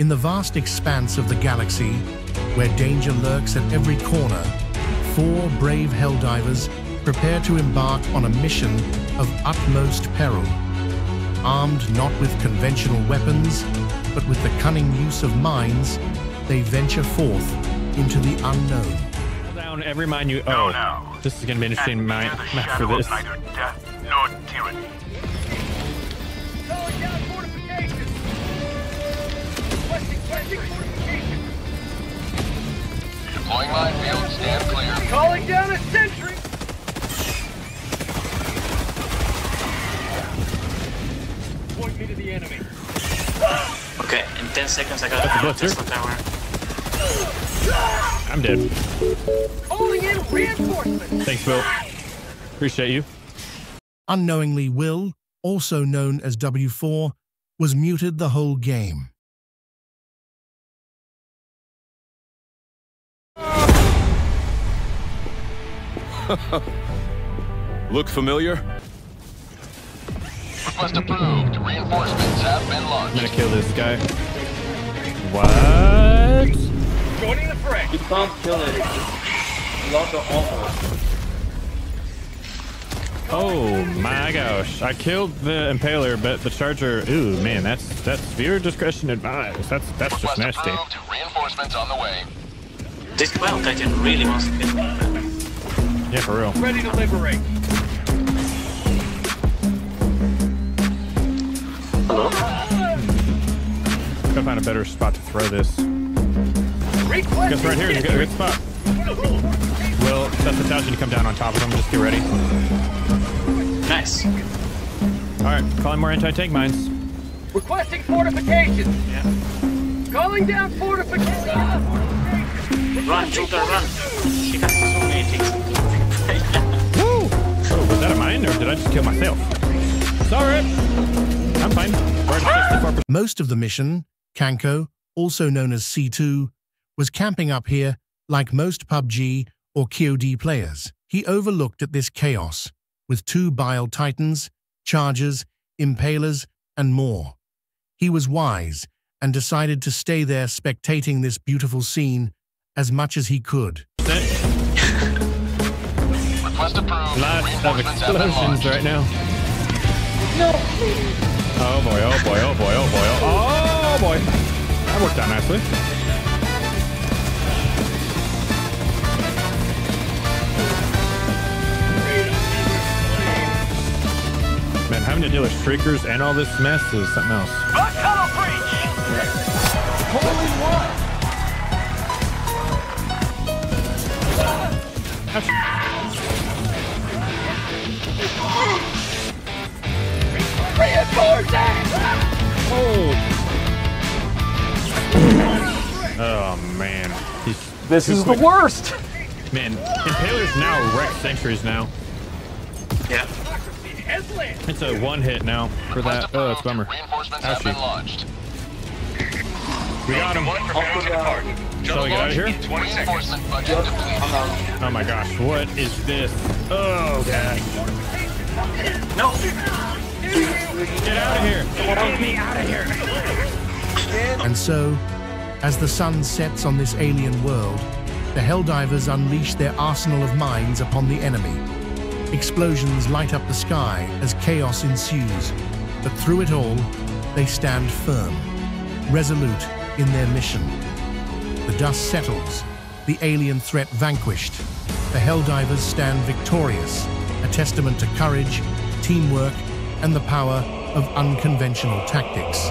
In the vast expanse of the galaxy, where danger lurks at every corner, four brave Helldivers prepare to embark on a mission of utmost peril. Armed not with conventional weapons, but with the cunning use of mines, they venture forth into the unknown. Down every mine you. own. Oh, no. this is gonna be an interesting And mine fear the map for this. Neither death nor tyranny. Deploying minefield, stand clear. Calling down a sentry! Point me to the enemy. Okay, in 10 seconds I got That's a out of blitzer. Tesla Tower. I'm dead. Calling in reinforcements! Thanks, Will. Appreciate you. Unknowingly, Will, also known as W4, was muted the whole game. Look familiar? Request approved. Reinforcements have been launched. I'm gonna kill this guy. What? Joining the fray! You can't kill it. It's a of awful. Oh my gosh! I killed the impaler, but the charger. Ooh, man, that's that's viewer discretion advised. That's that's just Request nasty. approved. Reinforcements on the way. This Bile Titan really wants to kill me. Yeah, for real. Ready to liberate! Hello? Gotta find a better spot to throw this. Requesting Guess right here is a good, a good spot. Will, that's the thousand you come down on top of them. Just get ready. Nice. All right, calling more anti-tank mines. Requesting fortifications! Calling down fortifications! Run, Joker, run. She has so many things kill myself? Sorry. I'm fine. We're at 64%. Most of the mission, Kanko, also known as C2, was camping up here like most PUBG or KOD players. He overlooked at this chaos, with two Bile Titans, Chargers, Impalers, and more. He was wise and decided to stay there spectating this beautiful scene as much as he could. Request approved. Lots of Reinforcements have been explosions right now. No. Oh boy, oh boy, oh boy, oh boy, oh, oh boy. That worked out nicely. Man, having to deal with shriekers and all this mess is something else. Rock tunnel breach! Holy one! Reinforcing! Oh man, he's This is quick. the worst. Man, Impaler's now wrecked sanctuaries now. Yeah. It's a one hit now for that. Oh, it's bummer. Reinforcements have been launched. We got him. Preparing to depart. Shall we get out of here? 20 seconds. Reinforcement budget depleted. Oh my gosh, what is this? Oh god. No! Get out of here! Get me out of here! And so, as the sun sets on this alien world, the Helldivers unleash their arsenal of mines upon the enemy. Explosions light up the sky as chaos ensues, but through it all, they stand firm, resolute in their mission. The dust settles, the alien threat vanquished. The Helldivers stand victorious, a testament to courage, teamwork, and the power of unconventional tactics.